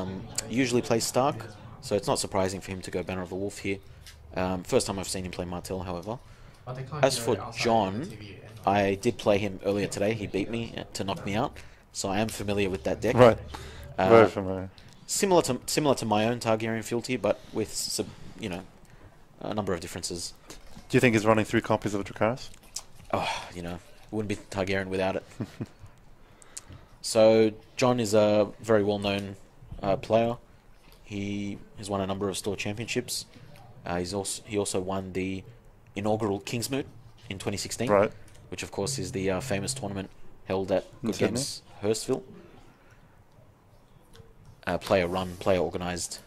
Um, usually plays Stark, so it's not surprising for him to go Banner of the Wolf here. Um, first time I've seen him play Martell, however. As for John, I did play him earlier today. He beat me uh, to knock me out, so I am familiar with that deck. Right. Uh, Very familiar. Similar to similar to my own Targaryen fealty, but with some, you know, a number of differences. Do you think he's running three copies of Dracarys? Oh, you know, wouldn't be Targaryen without it. so John is a very well-known uh, player. He has won a number of store championships. Uh, he's also he also won the inaugural Kingsmoot in 2016, Right. which of course is the uh, famous tournament held at In Good Games Hurstville. Uh, player run, player organized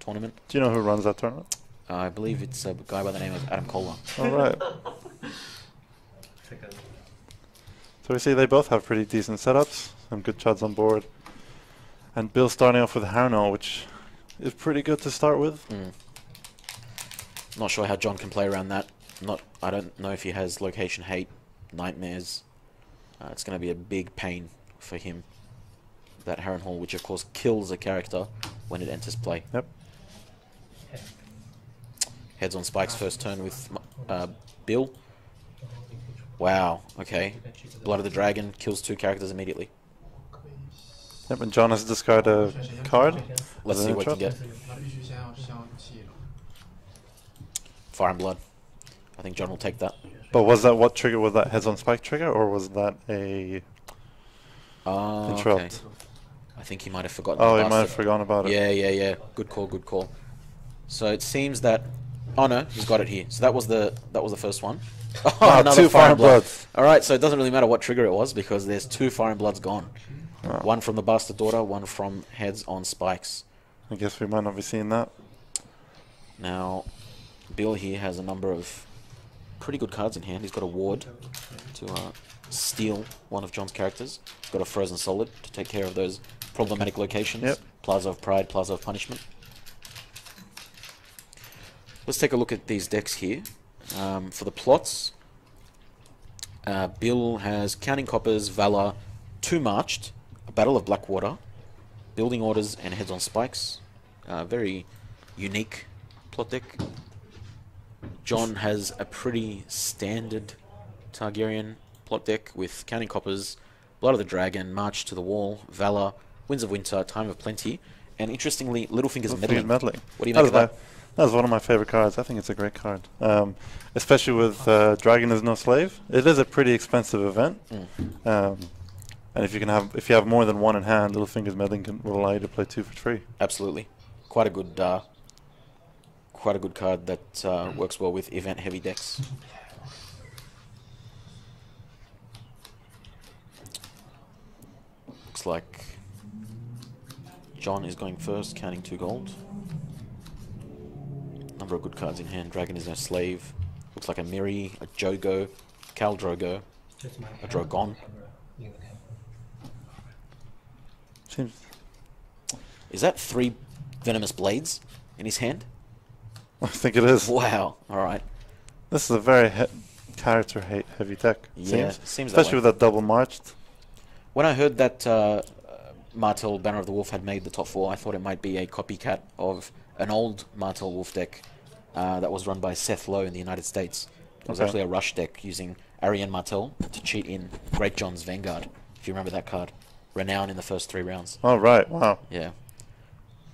tournament. Do you know who runs that tournament? Uh, I believe it's a guy by the name of Adam Kohler. All right. So we see they both have pretty decent setups, some good chuds on board. And Bill starting off with Harrenhal, which is pretty good to start with. Mm. Not sure how John can play around that. Not, I don't know if he has location hate, nightmares. Uh, it's going to be a big pain for him. That Harrenhal, which of course kills a character when it enters play. Yep. Heads on spikes first turn with uh, Bill. Wow. Okay. Blood of the Dragon kills two characters immediately. Yep, and John has discarded a card. Let's see what you get. Fire and Blood. I think John will take that. But was that what trigger? Was that heads on spike trigger, or was that a uh, interrupt? Okay. I think he might have forgotten. Oh, he might have forgotten about it. Yeah, yeah, yeah. Good call. Good call. So it seems that. Oh no, he's got it here. So that was the that was the first one. Oh, another two fire and blood. blood. All right, so it doesn't really matter what trigger it was because there's two fire and bloods gone. Wow. One from the bastard daughter, one from heads on spikes. I guess we might not be seeing that. Now, Bill here has a number of pretty good cards in hand. He's got a ward to uh, steal one of John's characters. He's got a frozen solid to take care of those problematic locations. Yep. Plaza of Pride, Plaza of Punishment. Let's take a look at these decks here. Um, for the plots, uh, Bill has Counting Coppers, Valor, Two Marched, a Battle of Blackwater, Building Orders, and Heads on Spikes. Uh, very unique plot deck. John has a pretty standard Targaryen plot deck with Counting Coppers, Blood of the Dragon, March to the Wall, Valor, Winds of Winter, Time of Plenty, and interestingly, Littlefinger's Meddling. Meddling. What do you That make of that? That was one of my favorite cards. I think it's a great card, um, especially with uh, Dragon is no slave. It is a pretty expensive event, Mm. um, and if you can have if you have more than one in hand, Littlefinger's Meddling can, will allow you to play two for free. Absolutely, quite a good, uh, quite a good card that uh, works well with event-heavy decks. Looks like John is going first, counting two gold. Number of good cards in hand. Dragon is no slave. Looks like a Mirri, a Jhogo, Khal Drogo, a Drogon. Seems Is that three venomous blades in his hand? I think it is. Wow. All right. This is a very character hate heavy deck. Yeah, seems, seems that especially way. with that double marched. When I heard that uh, Martell Banner of the Wolf had made the top four, I thought it might be a copycat of an old Martell Wolf deck uh, that was run by Seth Lowe in the United States. It was Okay. actually a rush deck using Arianne Martell to cheat in Great John's Vanguard, if you remember that card. Renown in the first three rounds. Oh right, wow. Yeah.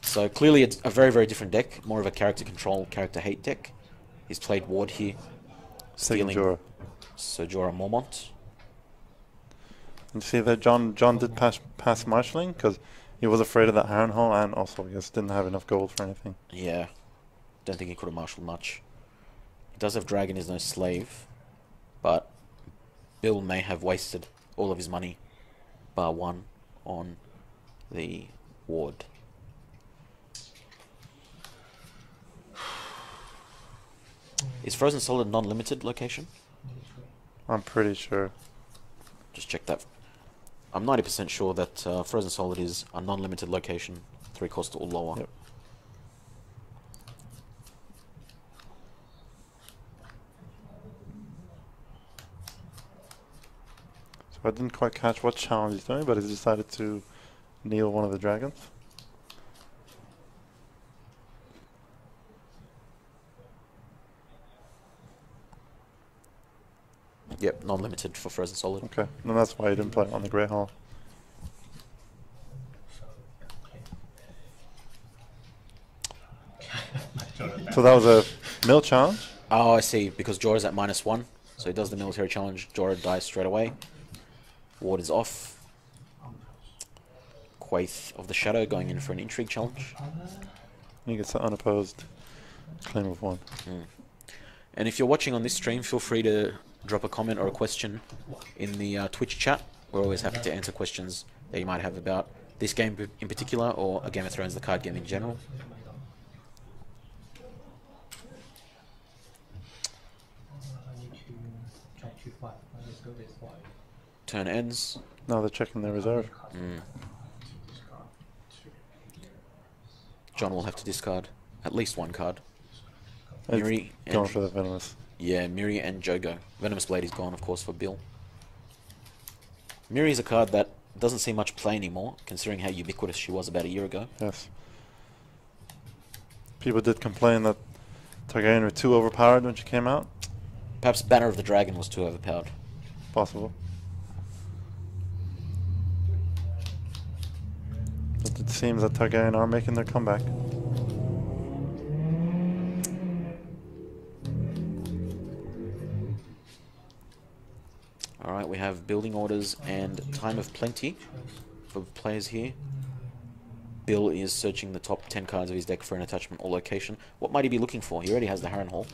So clearly it's a very, very different deck. More of a character control, character hate deck. He's played Ward here. Stealing Jorah. Sir Mormont. And see that John John did pass pass marshalling because he was afraid of that Harrenhal and also guess didn't have enough gold for anything. Yeah. Don't think he could have marshaled much. He does have Dragon is no slave, but Bill may have wasted all of his money, bar one, on the ward. Is Frozen Solid non-limited location? I'm pretty sure. Just check that. I'm 90% sure that uh, Frozen Solid is a non-limited location, three cost or lower. Yep. I didn't quite catch what challenge he's doing, but he's decided to kneel one of the dragons. Yep, non-limited for Frozen Solid. Okay, and that's why he didn't play on the Grey Hall. so that was a mill challenge? Oh, I see, because Jorah's at minus one, so he does the military challenge, Jorah dies straight away. Ward is off. Quaith of the Shadow going in for an intrigue challenge. He gets an unopposed claim of one. And if you're watching on this stream, feel free to drop a comment or a question in the uh, Twitch chat. We're always happy to answer questions that you might have about this game in particular or a Game of Thrones, the card game in general. Turn ends. Now they're checking their reserve. Hmm. John will have to discard at least one card. It's Mirri going and, for the venomous. yeah, Mirri and Jhogo. Venomous Blade is gone, of course, for Bill. Mirri is a card that doesn't see much play anymore, considering how ubiquitous she was about a year ago. Yes. People did complain that Targaryen were too overpowered when she came out. Perhaps Banner of the Dragon was too overpowered. Possible. It seems that Targaryen are making their comeback. Alright, we have building orders and time of plenty for players here. Bill is searching the top 10 cards of his deck for an attachment or location. What might he be looking for? He already has the Harrenhal.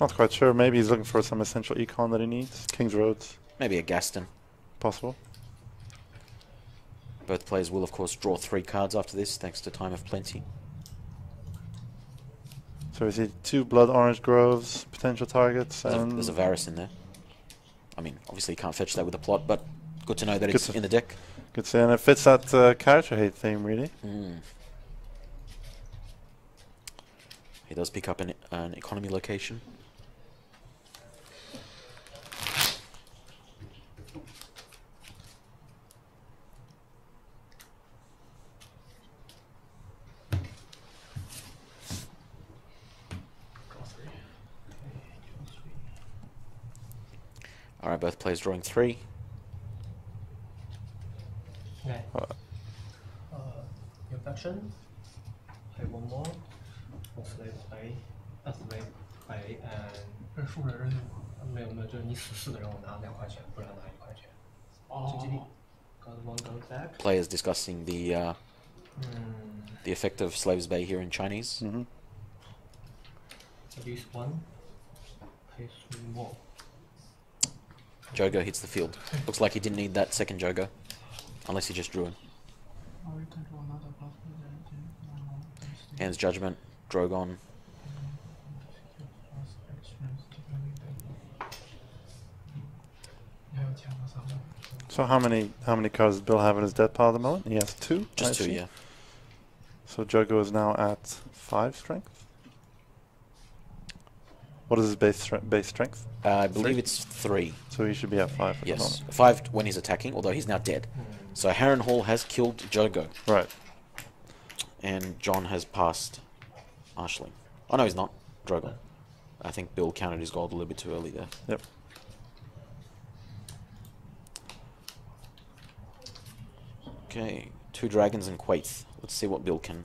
Not quite sure. Maybe he's looking for some essential econ that he needs. King's Roads, Maybe a Gaston. possible. Both players will, of course, draw three cards after this, thanks to time of plenty. So we see two Blood Orange Groves, potential targets, There's a, and there's a Varys in there. I mean, obviously you can't fetch that with a plot, but good to know that Good it's in the deck. good to see. And it fits that uh, character hate theme, really. Mm. He does pick up an, an economy location. Alright, both players drawing three. Okay. Uh, uh, reflection. Play one more. Hopefully play, hopefully play, and 认输人认输。没有没有，就是你死四个人，我拿两块钱，不然拿一块钱。哦。Players oh. discussing the uh, mm. the effect of Slaver's Bay here in Chinese. Mm -hmm. At least one. Place more. Jhogo hits the field. Looks like he didn't need that second Jhogo. Unless he just drew him. Hands Judgment, Drogon. So how many how many cards does Bill have in his death pile at the moment? He has two. Just I two, see. yeah. So Jhogo is now at five strength. What is his base base strength? Uh, I believe Three? it's three. So he should be at five. Yes. Five when he's attacking, although he's now dead. So Harrenhal has killed Jhogo. Right. And John has passed Arsling. Oh no, he's not. Drogon. I think Bill counted his gold a little bit too early there. Yep. Okay, two dragons and Quaith. Let's see what Bill can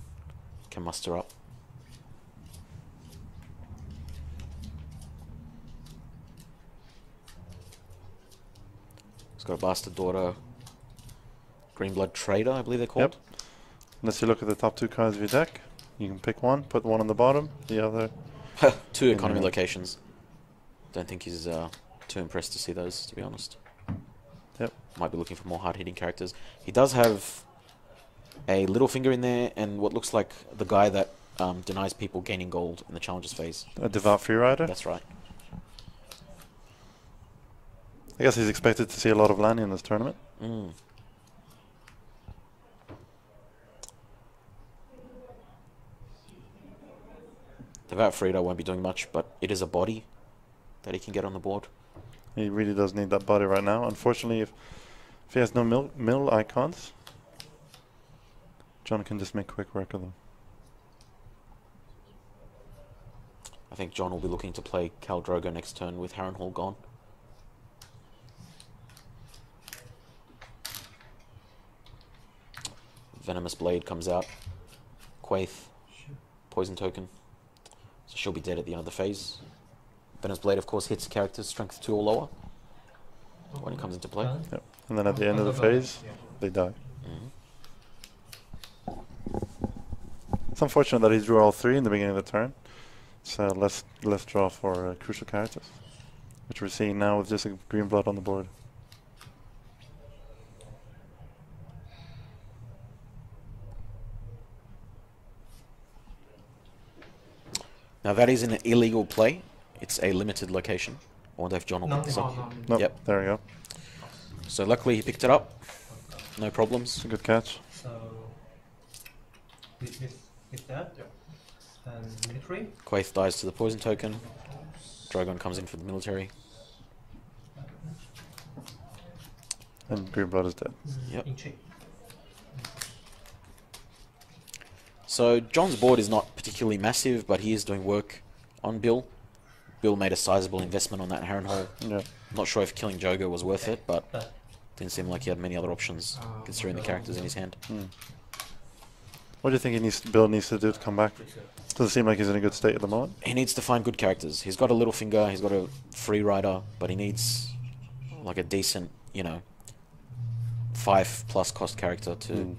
can muster up. Got a bastard daughter, Greenblood Trader, I believe they're called. Yep. Unless you look at the top two cards of your deck, you can pick one, put one on the bottom, the other. two economy locations. Don't think he's uh, too impressed to see those, to be honest. Yep. Might be looking for more hard hitting characters. He does have a little finger in there, and what looks like the guy that um, denies people gaining gold in the challenges phase. A devout free rider. That's right. I guess he's expected to see a lot of land in this tournament. Mm. Devout Frida won't be doing much, but it is a body that he can get on the board. He really does need that body right now. Unfortunately, if if he has no mill mill icons, John can just make quick work of them. I think John will be looking to play Khal Drogo next turn with Harrenhal gone. Venomous Blade comes out. Quaith, poison token. So she'll be dead at the end of the phase. Venomous Blade, of course, hits characters strength 2 or lower when it comes into play. Yep. And then at the end of the phase, they die. Mhm. It's unfortunate that he drew all three in the beginning of the turn. So less less draw for uh, crucial characters, which we're seeing now with just a green blood on the board. Now that is an illegal play. It's a limited location. I wonder if John will pick this up. Nope, Yep. there we go. So luckily he picked it up. No problems. A good catch. So with, with, with that, and military, Quaith dies to the poison token. Drogon comes in for the military. And green blood is dead. Mm-hmm. Yep. in check. So John's board is not particularly massive, but he is doing work on Bill. Bill made a sizable investment on that Harrenhal. Yeah. Not sure if killing Jhogo was worth it, but But didn't seem like he had many other options considering the characters in his hand. Hmm. What do you think he needs, Bill needs to do to come back? Doesn't seem like he's in a good state at the moment. He needs to find good characters. He's got a little finger, he's got a free rider, but he needs like a decent, you know, five plus cost character to Hmm.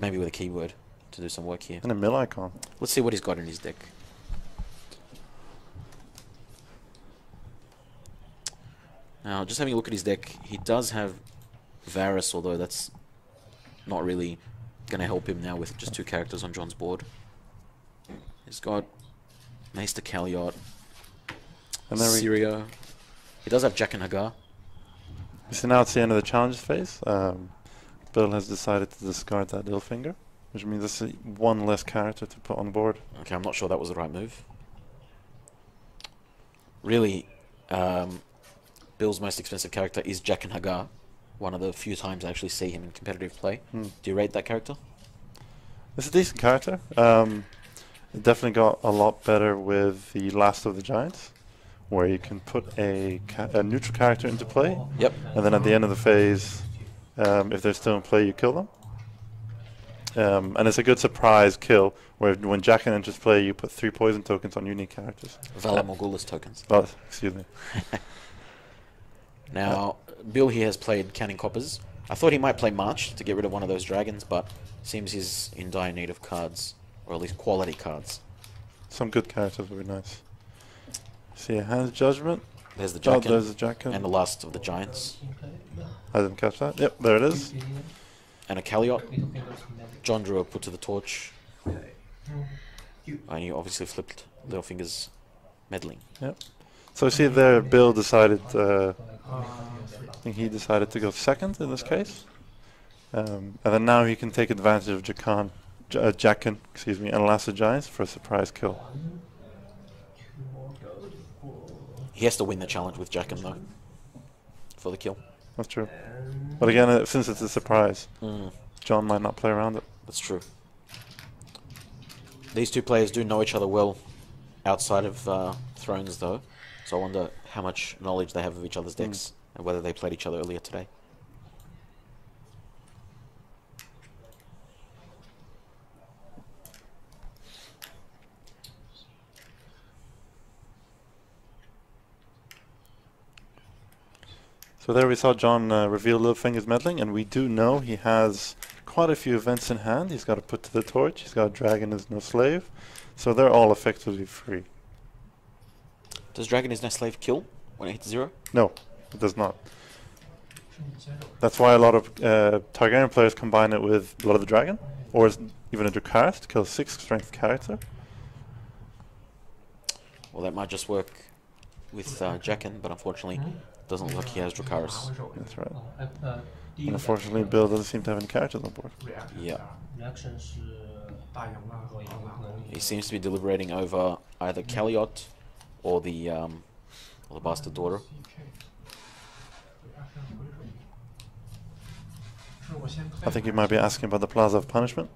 maybe with a keyword to do some work here. And a mill icon. Let's see what he's got in his deck. Now, just having a look at his deck, he does have Varys, although that's not really going to help him now with just two characters on John's board. He's got Maester Caleotte, And then we, He does have Jaqen H'ghar. so now it's the end of the challenges phase. Um, Bill has decided to discard that little finger, which means a- one less character to put on board. Okay, I'm not sure that was the right move. Really, um, Bill's most expensive character is Jaqen H'ghar. One of the few times I actually see him in competitive play. Hmm. Do you rate that character? It's a decent character. Um, it definitely got a lot better with the Last of the Giants, where you can put a, ca- a neutral character into play, Yep. and then at the end of the phase, um, if they're still in play, you kill them. Um, and it's a good surprise kill, where when Jaqen enters play, you put three poison tokens on unique characters. Valar Morghulis tokens. Oh, excuse me. Now, Bill here has played Counting Coppers. I thought he might play March to get rid of one of those dragons, but seems he's in dire need of cards, or at least quality cards. Some good characters would be nice. See a hand judgment. There's the jack. Oh, there's a Jack. and the last of the Giants, I didn't catch that. Yep, there it is. And a Caleotte. Little fingers magic. John drew a put to the torch, and you obviously flipped Littlefinger's meddling. Yep. So see there, Bill decided. Uh, I think he decided to go second in this case, um, and then now he can take advantage of Jaqen, J- uh, Jaqen, excuse me, and Last Giants for a surprise kill. He has to win the challenge with Jaqen though, for the kill. That's true. But again, uh, since it's a surprise, Mm, John might not play around it. that's true. These two players do know each other well outside of uh, Thrones though, so I wonder how much knowledge they have of each other's decks and whether they played each other earlier today. So there we saw John uh, reveal Littlefinger's meddling, and we do know he has quite a few events in hand. He's got to put to the torch. He's got a dragon is no slave, so they're all effectively free. Does Dragon is no slave kill when it hits zero? No, it does not. That's why a lot of uh, Targaryen players combine it with Blood of the Dragon, or even a Dracarys to kill a six strength character. Well, that might just work with uh, Jaqen, but unfortunately, doesn't look he has Dracarys. That's right. And unfortunately, Bill doesn't seem to have any characters on board. Yeah. He seems to be deliberating over either Caleotte or the um, or the bastard daughter. I think you might be asking about the Plaza of Punishment.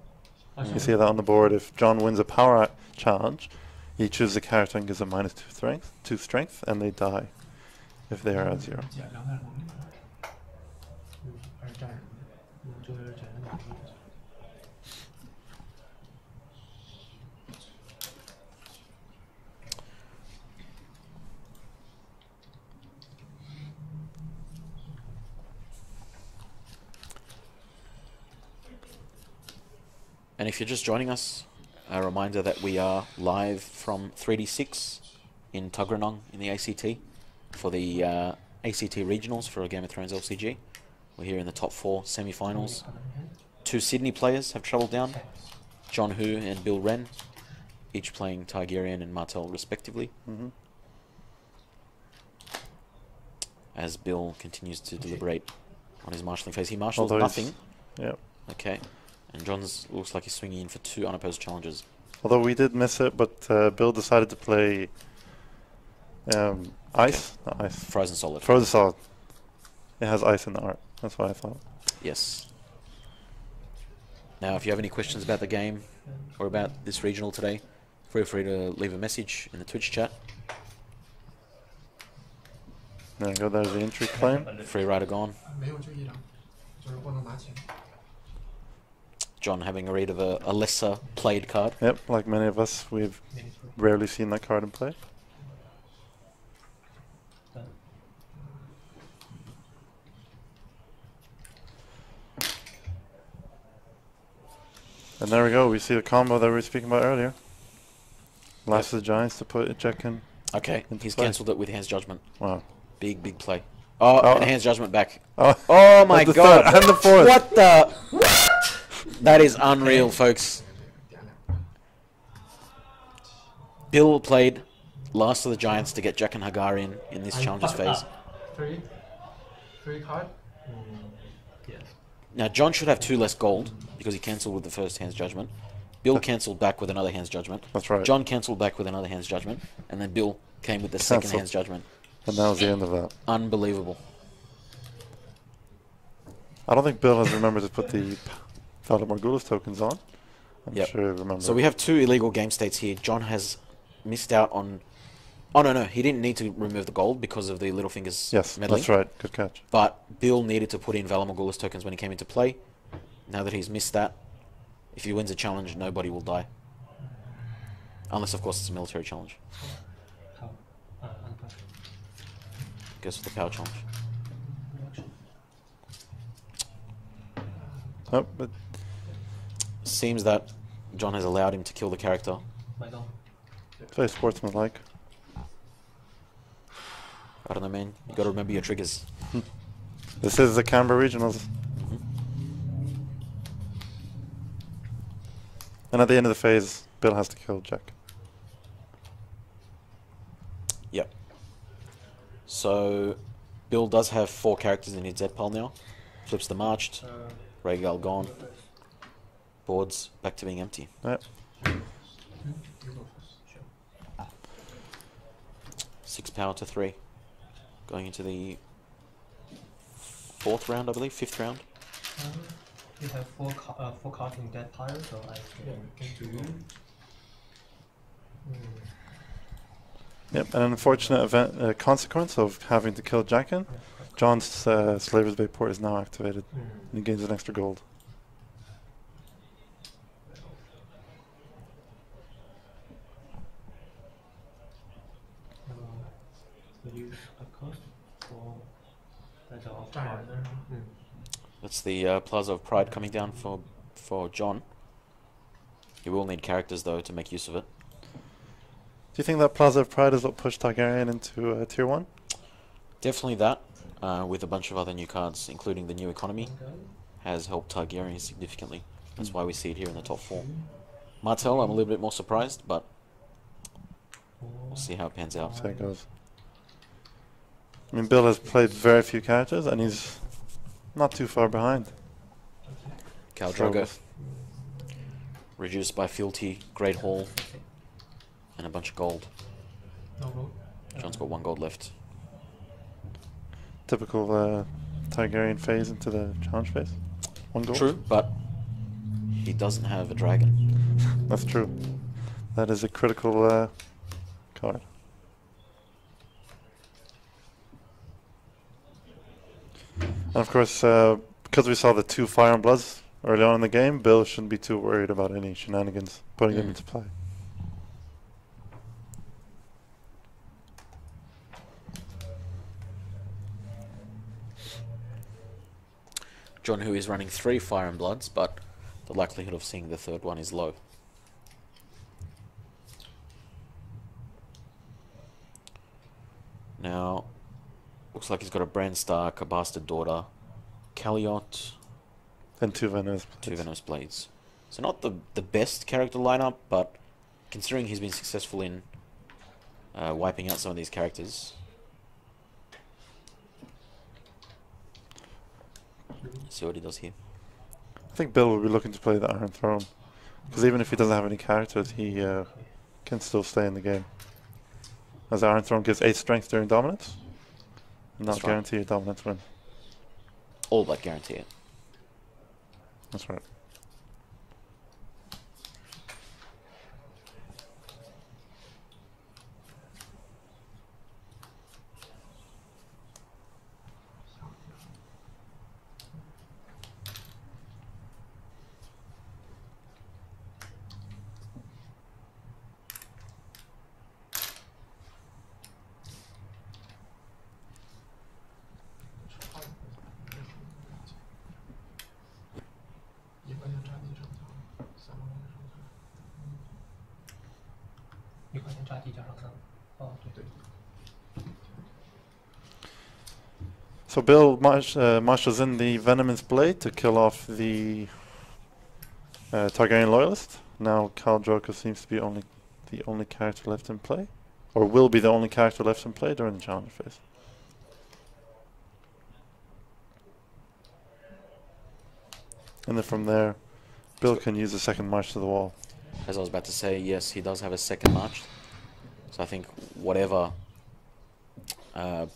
You see that on the board. If John wins a power charge, he chooses a character and gives a minus two strength, two strength, and they die if they are at zero. And if you're just joining us, a reminder that we are live from 3D6 in Tuggeranong in the ACT for the uh, ACT regionals for a Game of Thrones LCG. We're here in the top four semi-finals. Two Sydney players have travelled down, John Hu and Bill Wren, each playing Targaryen and Martell respectively. hmm As Bill continues to deliberate on his marshalling phase, he marshals Although nothing. Yep. Okay, and John's looks like he's swinging in for two unopposed challenges. Although we did miss it, but uh, Bill decided to play um, Ice? Okay. Not ice. Frozen solid. Frozen solid. It has ice in the art. That's what I thought. Yes. Now, if you have any questions about the game or about this regional today, feel free to leave a message in the Twitch chat. There we go, there's the entry claim. Free rider gone. John having a read of a, a lesser played card. Yep, like many of us, we've rarely seen that card in play. And there we go. We see the combo that we were speaking about earlier. Last of the Giants to put a check in. Okay, Into he's play. cancelled it with Hand's Judgment. Wow. Big, big play. Oh, Oh. and Hand's Judgment back. Oh, Oh my the god. third and the fourth. What the? That is unreal, folks. Bill played Last of the Giants to get Jaqen H'ghar in in this challenges phase. Three, three card. Mm, yes. Now, John should have two less gold because he cancelled with the first hand's judgment. Bill cancelled back with another hand's judgment. That's right. John cancelled back with another hand's judgment. And then Bill came with the second hand's judgment. And that was the end of that. Unbelievable. I don't think Bill has remembered to put the Morghulis tokens on. I'm Yep. sure he remembers. So we have two illegal game states here. John has missed out on. Oh, no, no. He didn't need to remove the gold because of the Littlefingers medley. Yes, meddling. that's right. Good catch. But Bill needed to put in Valar Morghulis tokens when he came into play. Now that he's missed that, if he wins a challenge, nobody will die. Unless, of course, it's a military challenge. Goes for the power challenge. Oh, but Seems that John has allowed him to kill the character. It's sportsmanlike. I don't know, man. You got to remember your triggers. Hmm. This is the Canberra Regionals. And at the end of the phase, Bill has to kill Jack. Yep. So, Bill does have four characters in his dead pile now. Flips the marched. Rhaegal gone. Boards back to being empty. Yep. You go first. sure. Six power to three. Going into the fourth round, I believe, fifth round. You have four ca- uh, four cards in that pile, so I can do. Mm. Yep. An unfortunate event, uh, consequence of having to kill Jaqen. John's uh, Slaver's Bay port is now activated. Mm. And he gains an extra gold. That's the uh, Plaza of Pride coming down for for John. You will need characters though to make use of it. Do you think that Plaza of Pride is what pushed Targaryen into uh, Tier 1? Definitely that, uh, with a bunch of other new cards, including the new economy, has helped Targaryen significantly. That's Mm. why we see it here in the top four. Martell, I'm a little bit more surprised, but we'll see how it pans out. So it goes. I mean, Bill has played very few characters, and he's not too far behind. Struggles. Reduced by fealty, Great Hall, and a bunch of gold. John's got one gold left. Typical uh, Targaryen phase into the challenge phase. One goal. True, but he doesn't have a dragon. That's true. That is a critical uh, card. And of course, uh, because we saw the two Fire and Bloods early on in the game, Bill shouldn't be too worried about any shenanigans putting them Mm. into play. John, who is running three Fire and Bloods, but the likelihood of seeing the third one is low. Now, looks like he's got a Bran Stark, a Bastard Daughter, Caleotte, And two Venomous. two Venomous Blades. So not the the best character lineup, but considering he's been successful in uh, wiping out some of these characters. See what he does here. I think Bill will be looking to play the Iron Throne. Because even if he doesn't have any characters, he uh, can still stay in the game. As Iron Throne gives 8 strength during dominance. Not That's right. guarantee a dominance win. All but guarantee it. That's right. So Bill marsh, uh, marshals in the Venomous Blade to kill off the uh, Targaryen Loyalist. Now Khal Drogo seems to be only the only character left in play. Or will be the only character left in play during the challenge phase. And then from there, Bill can use the second march to the wall. As I was about to say, yes, he does have a second march. So I think whatever uh,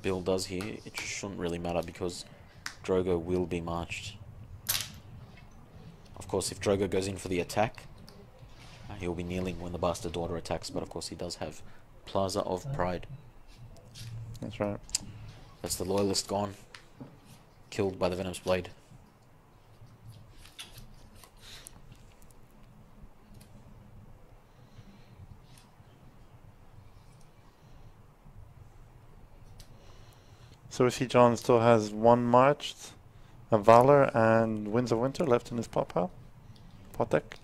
Bill does here, it shouldn't really matter because Drogo will be marched. Of course, if Drogo goes in for the attack, uh, he'll be kneeling when the bastard daughter attacks. But of course, he does have Plaza of Pride. That's right. That's the loyalist gone, killed by the Venomous Blade. So we see John still has one marched, a Valor, and Winds of Winter left in his pot pile, pot deck.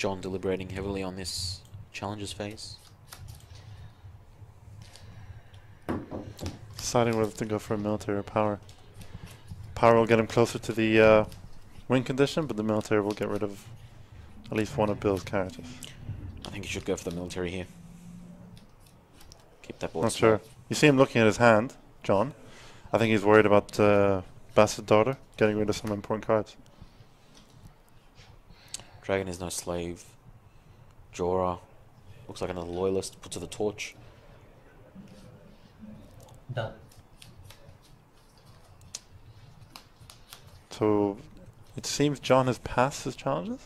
John deliberating heavily on this challenges phase. Deciding whether to go for a military or power. Power will get him closer to the uh, win condition, but the military will get rid of at least one of Bill's characters. I think he should go for the military here. Keep that board Not small. sure. You see him looking at his hand, John. I think he's worried about uh, Bastard Daughter getting rid of some important cards. Dragon is no slave. Jorah looks like another loyalist. Put to the torch. Done. So it seems John has passed his challenges.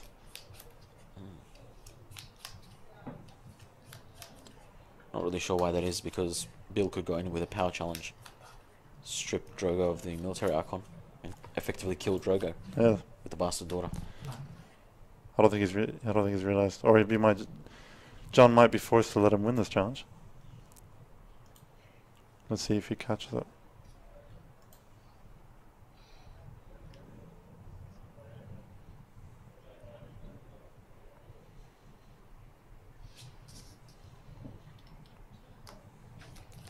Hmm. Not really sure why that is because Bill could go in with a power challenge, strip Drogo of the military icon, and effectively kill Drogo Yeah, with the bastard daughter. I don't think he's. I don't think he's realized, or he might. John might be forced to let him win this challenge. Let's see if he catches it.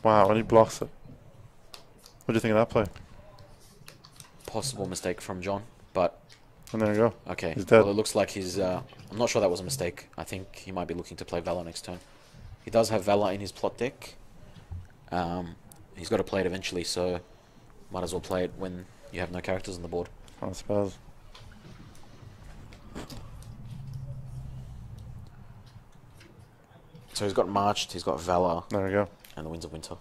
Wow, and he blocks it. What do you think of that play? Possible mistake from John, but And there you go. okay. He's dead. Well, it looks like he's. Uh, I'm not sure that was a mistake. I think he might be looking to play Valor next turn. He does have Valor in his plot deck. Um, he's got to play it eventually, so might as well play it when you have no characters on the board. I suppose. So he's got Marched, he's got Valor, There we go. and the Winds of Winter.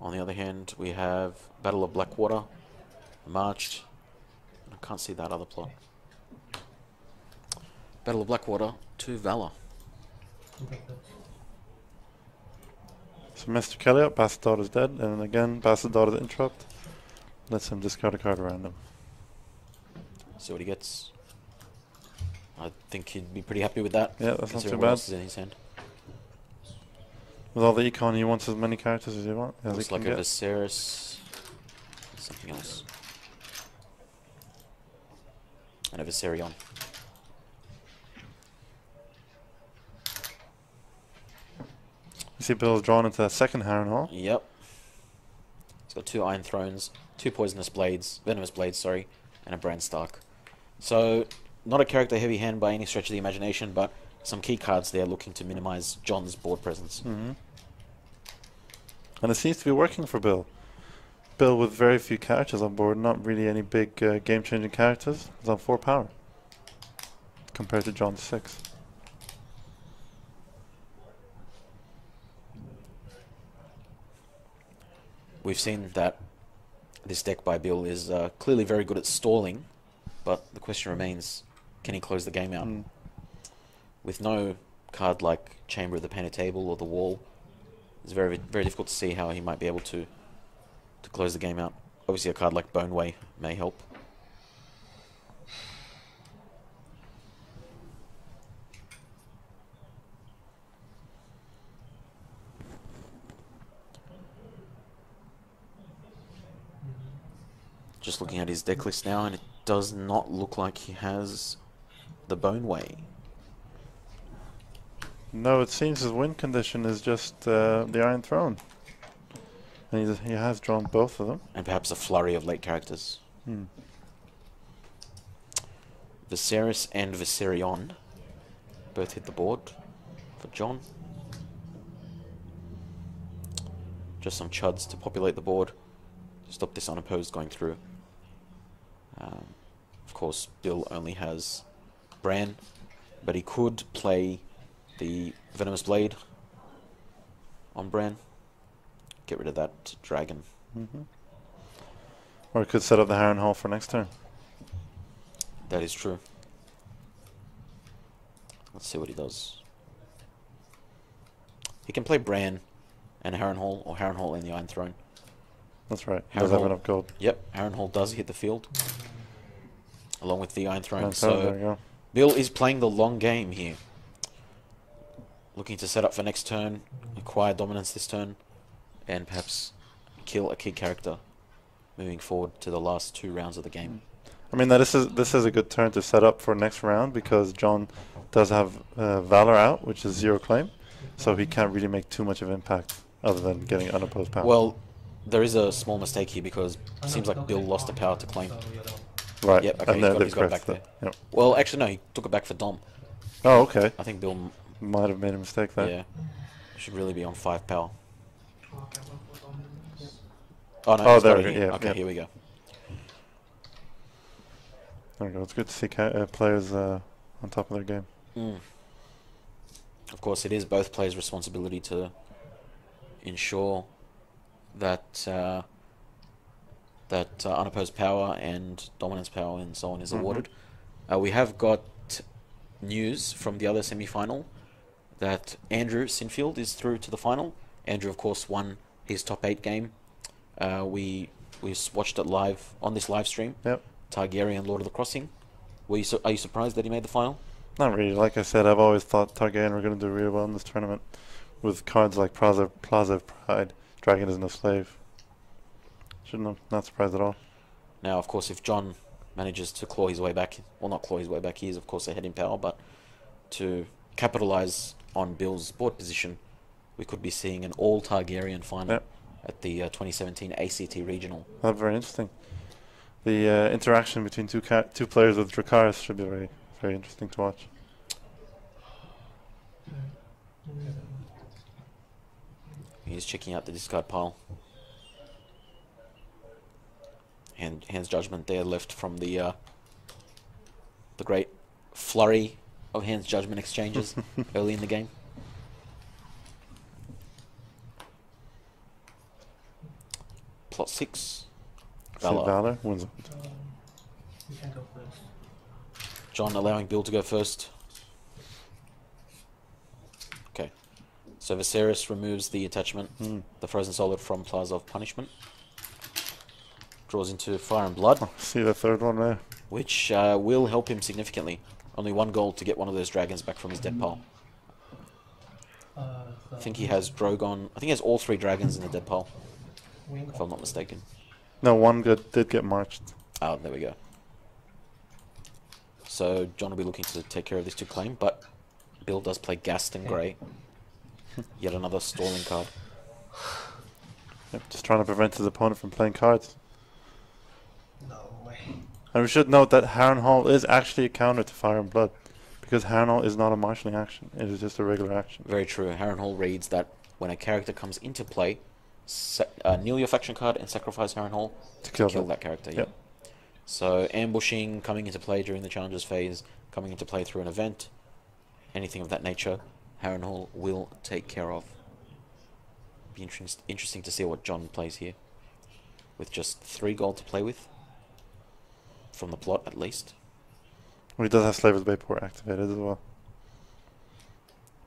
On the other hand, we have Battle of Blackwater, Marched. I can't see that other plot. Battle of Blackwater to Valor. So Mr. Kelly up, Bastard is dead, and again, Bastard is interrupt. Lets him discard a card around him. See what he gets. I think he'd be pretty happy with that. Yeah, that's not too bad. else is in his hand. With all the econ, he wants as many characters as he wants. As he Looks can like a get. Viserys. Something else. And a Viserion. You see Bill's drawn into that second Harrenhal. Yep. He's got two Iron Thrones, two Poisonous Blades, Venomous Blades, sorry, and a Bran Stark. So, not a character heavy hand by any stretch of the imagination, but some key cards there looking to minimize John's board presence. hmm And it seems to be working for Bill. Bill with very few characters on board, not really any big uh, game-changing characters, is on 4 power. Compared to John's 6. We've seen that this deck by Bill is uh, clearly very good at stalling, but the question remains, can he close the game out? Mm. With no card like Chamber of the Painted Table or the Wall, it's very very difficult to see how he might be able to to close the game out. Obviously, a card like Boneway may help. Just looking at his deck list now, and it does not look like he has the Boneway. No, it seems his win condition is just uh, the Iron Throne. And he's, he has drawn both of them. and perhaps a flurry of late characters. Hmm. Viserys and Viserion both hit the board for John. Just some chuds to populate the board to stop this unopposed going through. Um, of course, Bill only has Bran, but he could play the Venomous Blade on Bran. Get rid of that dragon. hmm Or he could set up the Harrenhal for next turn. That is true. Let's see what he does. He can play Bran and Harrenhal, or Harrenhal and the Iron Throne. That's right. He does have Harrenhal- enough gold. Yep, Harrenhal does hit the field, along with the Iron Throne. So, there So you go. Bill is playing the long game here. Looking to set up for next turn, acquire dominance this turn, and perhaps kill a key character moving forward to the last two rounds of the game. I mean, this is this is a good turn to set up for next round because John does have uh, Valor out, which is zero claim, so he can't really make too much of impact other than getting unopposed power. Well, there is a small mistake here because it seems like Bill lost the power to claim. So you're done. right. yep, okay, and he's got- he's got back it. Yep. Well, actually, no, he took it back for Dom. Oh, okay. I think Bill, Might have made a mistake there. yeah, should really be on five power. Oh, okay, well, hold on. Yes. No, Oh, there we go, here. yeah, okay, yeah. here we go. There we go. It's good to see ca- uh, players uh, on top of their game. Mm. Of course, it is both players' responsibility to ensure that uh, that uh, unopposed power and dominance power and so on is Mhm. awarded. Uh, we have got news from the other semi-final that Andrew Sinfield is through to the final. Andrew, of course, won his top eight game. Uh, we we watched it live on this live stream. Yep. Targaryen, Lord of the Crossing. Were you su- are you surprised that he made the final? Not really. Like I said, I've always thought Targaryen were going to do really well in this tournament with cards like Plaza, Plaza of Pride, Dragon is no slave. Shouldn't have, not surprised at all. Now, of course, if John manages to claw his way back, well, not claw his way back, he is, of course, ahead in power, but to capitalize on Bill's board position, we could be seeing an all Targaryen final Yep. at the uh, 2017 ACT Regional. That's very interesting. The uh, interaction between two ca- two players with Dracarys should be very very interesting to watch. He's checking out the discard pile. Hand, hands judgment there left from the uh, the great flurry of hands judgment exchanges early in the game. plot six. Valor. Valor wins. Um, you can go first. John allowing Bill to go first. Okay. So Viserys removes the attachment, Hmm. the frozen solid from Plaza of Punishment. Draws into Fire and Blood, Oh, see the third one there. which uh, will help him significantly. Only one goal to get one of those dragons back from his dead pile. Uh, I think he has Drogon. I think he has all three dragons in the dead pile, if I'm not mistaken. No, one good did get marched. Oh, there we go. So John will be looking to take care of this two claim, but Bill does play Gaston Grey. Yet another stalling card. Yep, just trying to prevent his opponent from playing cards. And we should note that Harrenhal is actually a counter to Fire and Blood. Because Harrenhal is not a marshalling action. It is just a regular action. Very true. Harrenhal reads that when a character comes into play, uh, kneel your faction card and sacrifice Harrenhal To to kill, kill that character. Yep. So ambushing coming into play during the challenges phase, coming into play through an event, anything of that nature, Harrenhal will take care of. Be interest- interesting to see what John plays here, with just three gold to play with. From the plot, at least. Well, he does have Slaver's Bay Port activated as well.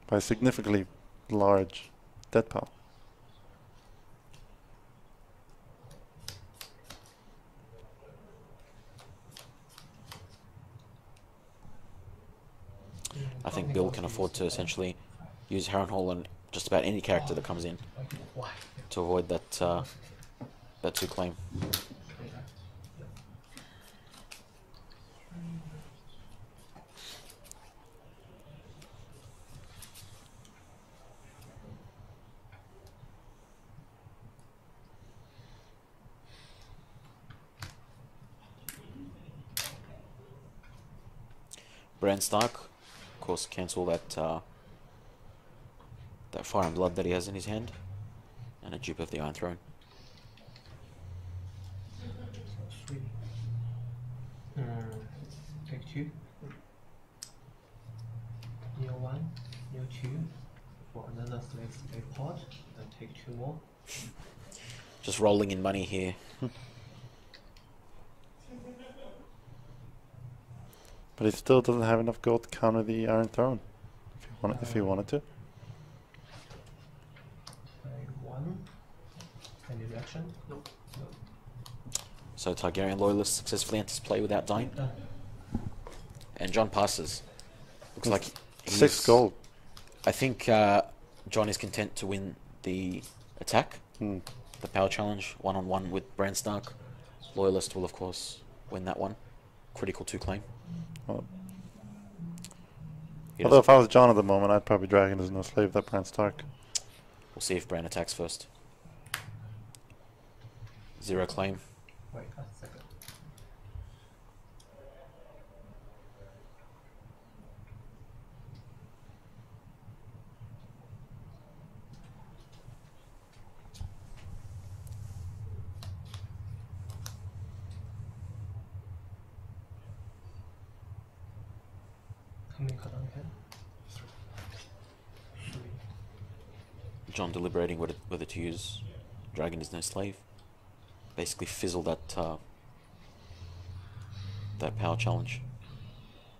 By a significantly large dead pile. I think Bill can afford to essentially use Harrenhal on just about any character that comes in to avoid that uh, that two claim. Bran Stark, of course, cancel that uh, that fire and blood that he has in his hand, and a dupe of the Iron Throne. Mm, take two. New one, new two. For another slave slave pot, then take two more. Just rolling in money here. But he still doesn't have enough gold to counter the Iron Throne. If he wanted, if he wanted to. One. Any reaction? Nope. So Targaryen loyalist successfully enters play without dying, Done. and John passes. Looks like Six gold. I think uh, John is content to win the attack, Hmm. the power challenge, one on one with Bran Stark. Loyalist will of course win that one. Critical two claim. Well, although if I was John at the moment, I'd probably Dragon is no slave that Bran Stark. We'll see if Bran attacks first. Zero claim. Wait a second. How many card on hand? Three. John deliberating whether, whether to use Dragon is no slave. Basically fizzle that uh, that power challenge.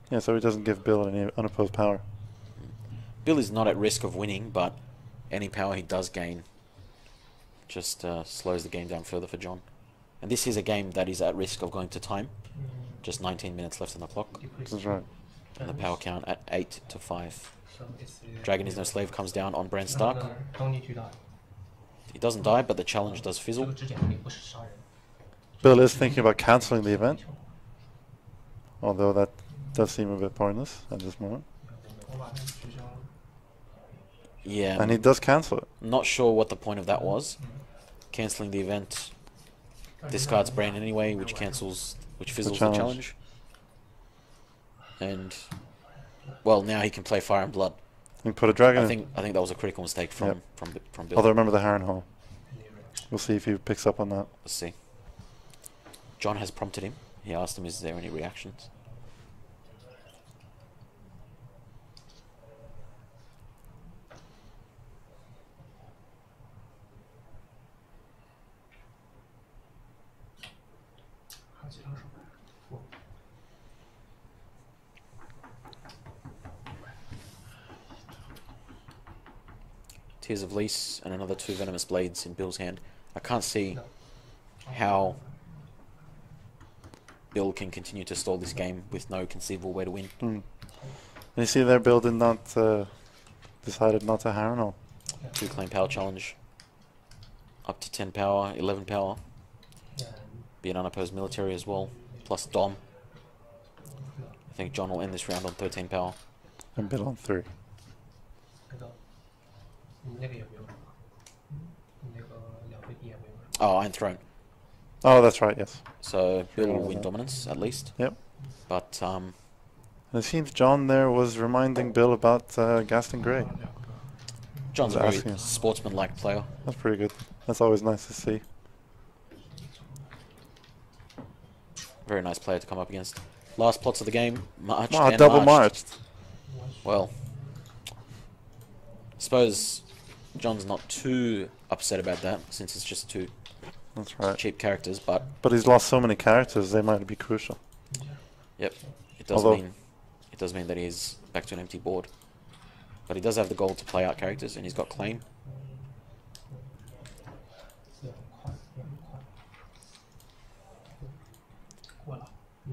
Yeah, so he doesn't give Bill any unopposed power. Bill is not at risk of winning, but any power he does gain just uh, slows the game down further for John. And this is a game that is at risk of going to time. Mm, Just 19 minutes left on the clock. That's right and the power count at 8 to 5. Dragon is no slave comes down on Bran Stark. He doesn't die, but the challenge does fizzle. Bill is thinking about cancelling the event. Although that does seem a bit pointless at this moment. Yeah. And he does cancel it. Not sure what the point of that was. Cancelling the event discards Bran anyway, which cancels, which fizzles the challenge. The challenge. And well, now he can play Fire and Blood. He put a dragon I in. think I think that was a critical mistake from Yep. from from Bill. Although remember the Harrenhal. We'll see if he picks up on that. Let's see. John has prompted him. He asked him, "Is there any reactions?" Tears of Lys and another two Venomous Blades in Bill's hand. I can't see how Bill can continue to stall this game with no conceivable way to win. Mm. You see their Bill did not uh, decided not to Harrenhal. Two claim power challenge. Up to 10 power, 11 power. Be an unopposed military as well, plus Dom. I think John will end this round on 13 power. And Bill on 3. Mm-hmm. Oh, Iron Throne. Oh, that's right. Yes. So Bill will win that. dominance at least. Yep. But um. And it seems John there was reminding Bill about uh, Gaston Grey. John's a very sportsman-like player. That's pretty good. That's always nice to see. Very nice player to come up against. Last plots of the game, March ah, wow, double marched. marched. Well, I suppose John's not too upset about that since it's just two That's right. cheap characters, but But he's lost so many characters, they might be crucial. Yep. It does Although mean it does mean that he's back to an empty board. But he does have the goal to play out characters and he's got claim.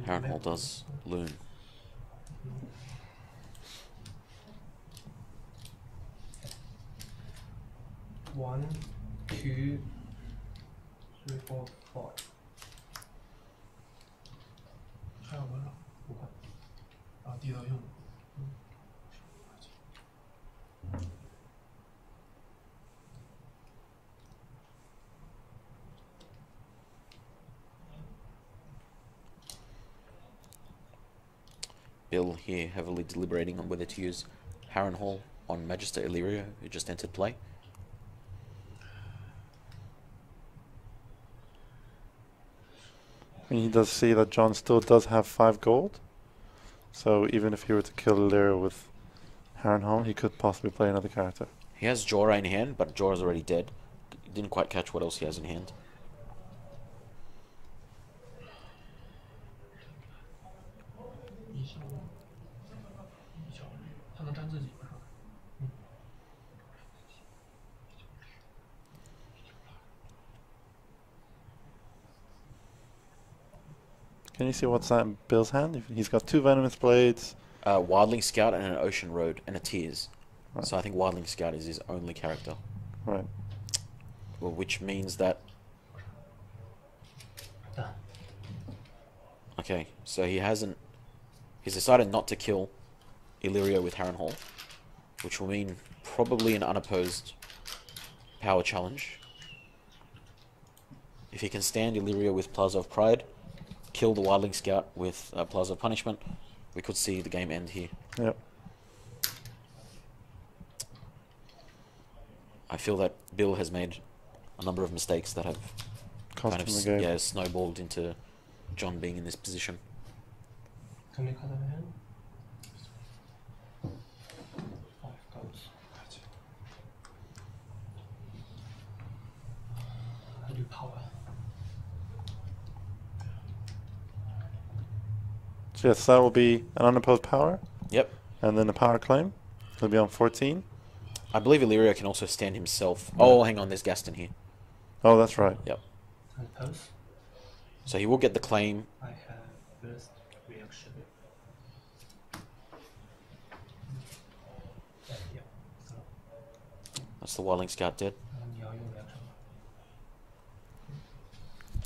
Harrenhal does loom. One, two, three, four, five. 还有多少？五块。啊，地都用了。 Bill here heavily deliberating on whether to use Harrenhal on Magister Illyrio, who just entered play. he does see that John still does have five gold. So even if he were to kill Lyra with Harrenhal, he could possibly play another character. He has Jorah in hand, but Jorah's already dead. Didn't quite catch what else he has in hand. You see what's that in Bill's hand? He's got two venomous blades. Uh, Wildling Scout and an Ocean Road and a Tears. Right. So I think Wildling Scout is his only character. Right. Well, which means that okay, so he hasn't. He's decided not to kill Illyrio with Harrenhal, which will mean probably an unopposed power challenge. If he can stand Illyrio with Plaza of Pride, kill the Wildling Scout with uh, Plaza of Punishment, we could see the game end here. Yep. I feel that Bill has made a number of mistakes that have Cost kind of him s- the game. yeah snowballed into John being in this position. Can we cut the hand? Five goes. I do power. So yes, that will be an unopposed power. Yep. And then the power claim. He'll be on 14. I believe Illyrio can also stand himself. Yeah. Oh, hang on, there's Gaston here. Oh, that's right. Yep. Unopposed. So he will get the claim. I have first reaction. That's the Wildling Scout dead.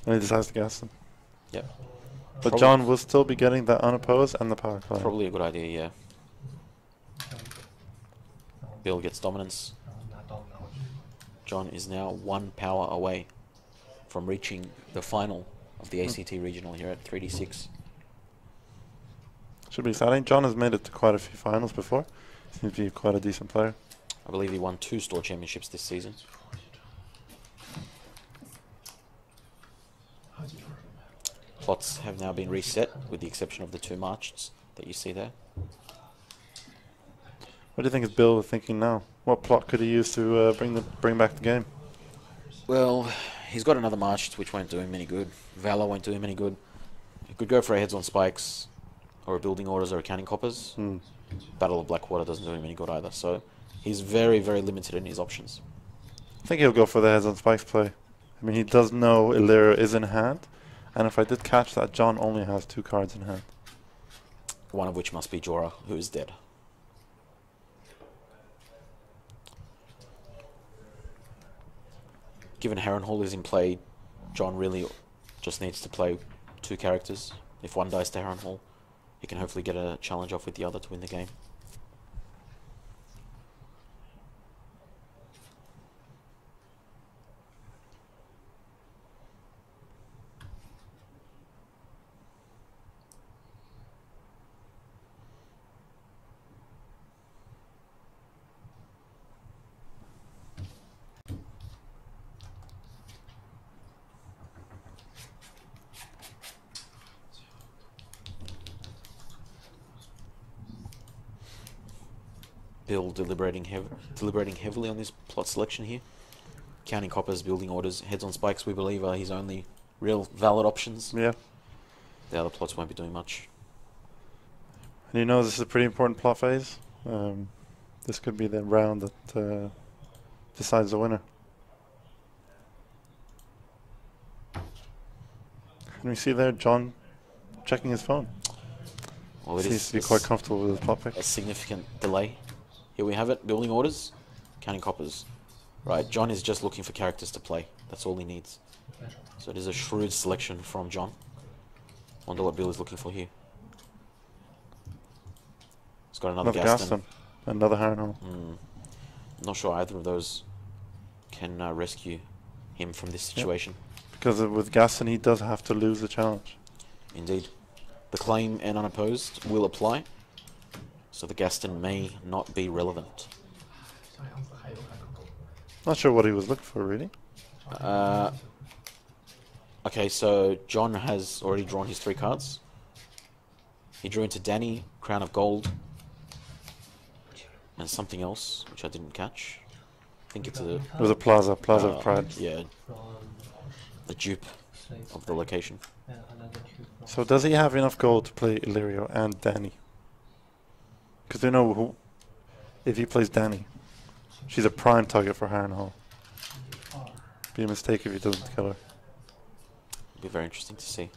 And he decides to Gaston. Yep. But John will still be getting the unopposed and the power play. Probably a good idea, yeah. Bill gets dominance. John is now one power away from reaching the final of the ACT regional here at 3d6. Should be exciting. John has made it to quite a few finals before. Seems to be quite a decent player. I believe he won two store championships this season. Plots have now been reset, with the exception of the two marches that you see there. What do you think is Bill thinking now? What plot could he use to uh, bring the bring back the game? Well, he's got another march which won't do him any good. Valor won't do him any good. He could go for a heads on spikes, or a building orders, or a counting coppers. Hmm. Battle of Blackwater doesn't do him any good either. So he's very, very limited in his options. I think he'll go for the heads on spikes play. I mean, he does know Illyrio is in hand, and if I did catch that, John only has two cards in hand. One of which must be Jorah, who is dead. Given Harrenhal is in play, John really just needs to play two characters. If one dies to Harrenhal, he can hopefully get a challenge off with the other to win the game. Bill deliberating heav- deliberating heavily on this plot selection here. Counting coppers, building orders, heads on spikes. We believe are his only real valid options. Yeah, The other plots won't be doing much. and you know this is a pretty important plot phase. Um, this could be the round that uh, decides the winner. And we see there John checking his phone. Well, it Seems is to be quite comfortable with his plot pick. a significant delay. Here we have it. Building orders, counting coppers. Right, John is just looking for characters to play. That's all he needs. So it is a shrewd selection from John. Wonder what Bill is looking for here. He's got another, Another Gaston. Gaston, another Harrenhal. Mm. Not sure either of those can uh, rescue him from this situation. Because uh, with Gaston, he does have to lose the challenge. Indeed. The claim and unopposed will apply, so the Gaston may not be relevant. Not sure what he was looking for, really. Uh, okay, so John has already drawn his three cards. He drew into Danny, Crown of Gold, and something else, which I didn't catch. I think it's a... It was a plaza, Plaza uh, of Pride. Yeah, the dupe of the location. So does he have enough gold to play Illyrio and Danny? Because they know who, if he plays Danny, she's a prime target for Harrenhal. Be a mistake if he doesn't kill her. Be very interesting to see.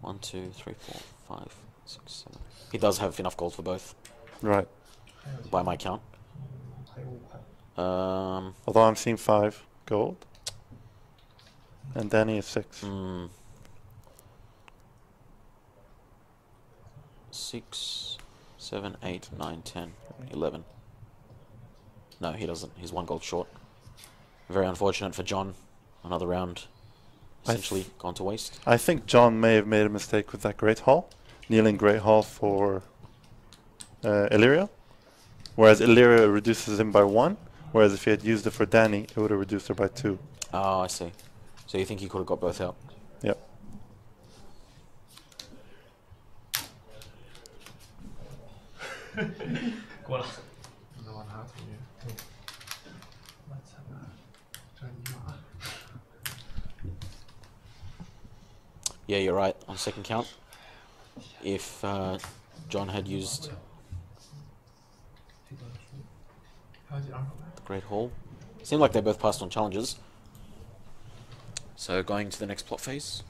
One, two, three, four, five, six, seven. He does have enough gold for both. Right. By my count. Um. Although I'm seeing five gold. And Danny is six. Mm. Six seven, eight, nine, ten, eleven. No, he doesn't. He's one gold short. Very unfortunate for John. Another round essentially gone to waste. I think John may have made a mistake with that Great Hall, kneeling Great Hall for uh, Illyrio. Whereas Illyrio reduces him by one, whereas if he had used it for Danny, it would have reduced her by two. Oh, I see. So you think he could have got both out? 过了。那往哪土运？我操！这尼玛！ Yeah, you're right. On second count, if uh, John had used 这个是还有几张手牌？ the Great Hall, seemed like they both passed on challenges. So going to the next plot phase.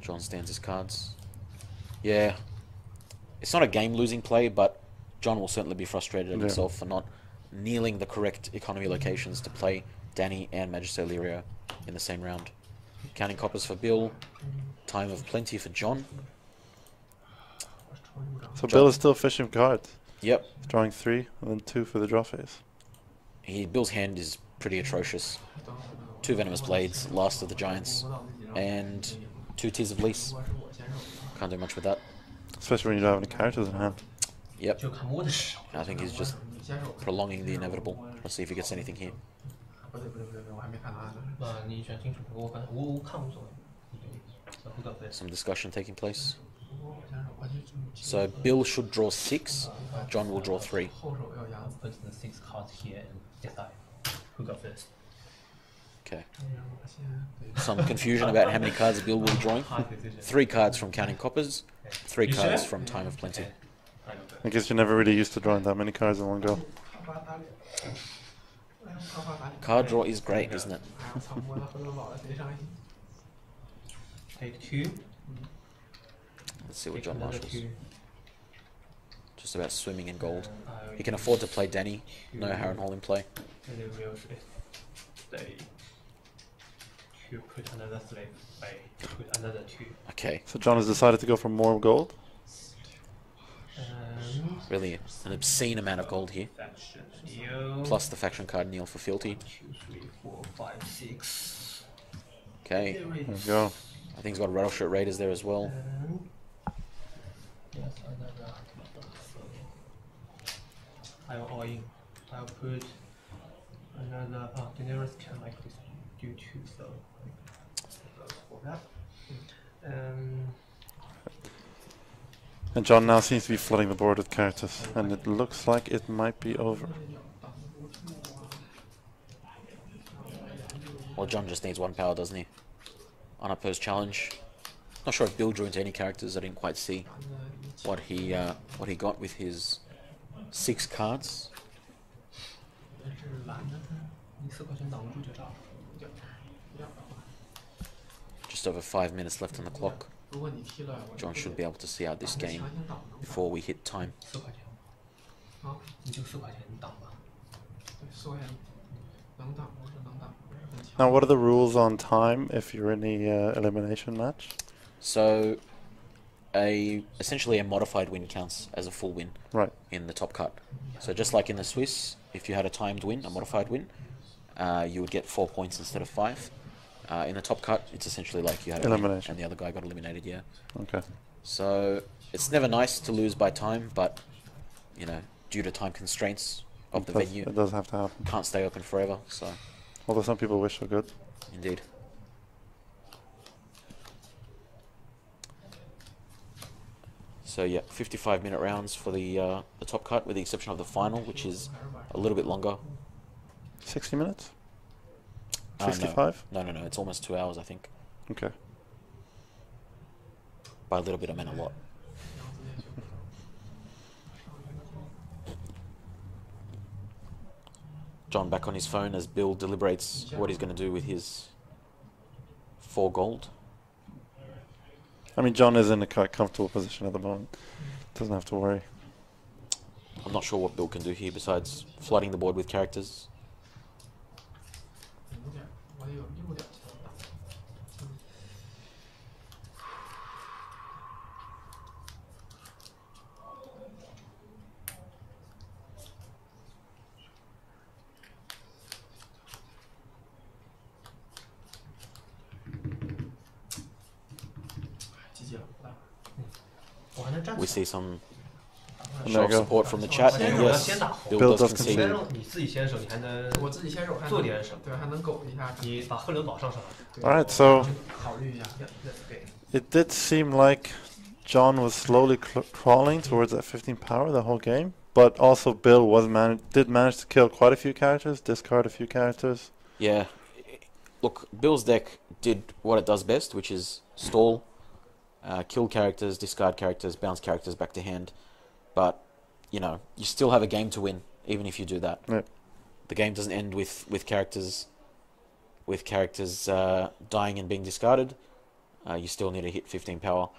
John stands his cards. Yeah, it's not a game losing play, but John will certainly be frustrated at yeah. himself for not kneeling the correct economy locations to play Danny and Magister Illyrio in the same round. Counting coppers for Bill. Time of plenty for John. So John. Bill is still fishing cards. Yep. He's drawing three and then two for the draw phase. He, Bill's hand is pretty atrocious. Two Venomous Blades, Last of the Giants, and two Tears of Lys. Can't do much with that. Especially when you don't have any characters in hand. Yep. I think he's just prolonging the inevitable. Let's see if he gets anything here. Some discussion taking place. So Bill should draw six, John will draw three. Who got first? Okay. Some confusion about how many cards Bill will be drawing. Three cards from counting coppers, three cards from time of plenty. I guess you're never really used to drawing that many cards in one go. Card draw is great, isn't it? Take two. Let's see what John Marshall's. Just about swimming in gold. He can afford to play Danny, no Harrenhal in play. And then we'll stay. To put another Slaver's Bay Port another two. Okay. So John has decided to go for more gold. Um, Really an obscene amount of gold here. Plus the faction card kneel for fealty. two, three, four, five, six. Okay. There There is. we go. I think he's got Rattleshirt Raiders there as well. Um, yes, another. So I'll all in. I'll put another. Oh, Daenerys can like this do two, so like, for that. Um, And John now seems to be flooding the board with characters, and it looks like it might be over. Well, John just needs one power, doesn't he? Unopposed challenge. Not sure if Bill drew into any characters. I didn't quite see what he uh, what he got with his six cards just over five minutes left on the clock. John should be able to see out this game before we hit time. Now, what are the rules on time if you're in the uh, elimination match? So, a essentially a modified win counts as a full win. Right. In the top cut. So just like in the Swiss, if you had a timed win, a modified win, uh, you would get four points instead of five. Uh, in the top cut, it's essentially like you had Elimination. and the other guy got eliminated. Yeah. Okay. So it's never nice to lose by time, but you know, due to time constraints of the does, venue, it does have to happen. can't stay open forever. So Although some people wish for good. indeed. So yeah, 55 minute rounds for the uh, the top cut, with the exception of the final, which is a little bit longer. 60 minutes? Oh, Fifty-five? Uh, no. no, no, no. It's almost two hours, I think. Okay. By a little bit, I meant a lot. John back on his phone as Bill deliberates what he's going to do with his four gold. I mean, John is in a quite comfortable position at the moment. Doesn't have to worry. I'm not sure what Bill can do here besides flooding the board with characters. some And show there of you go. support from the chat, 先 and 手要 yes, 先打红 Bill Bill does does concede. 先 concede. 让你自己先手，你还能我自己先手还能做点什么对，还能苟一下。你把赫伦堡上上来。对 Alright, so 考虑一下。 Yeah, that's okay. it did seem like John was slowly cl- crawling towards that 15 power the whole game, but also Bill was man- did manage to kill quite a few characters, discard a few characters. Yeah. Look, Bill's deck did what it does best, which is stall, uh, kill characters, discard characters, bounce characters back to hand. But, you know, you still have a game to win, even if you do that. Yeah. The game doesn't end with, with characters with characters uh, dying and being discarded. Uh, you still need to hit 15 power.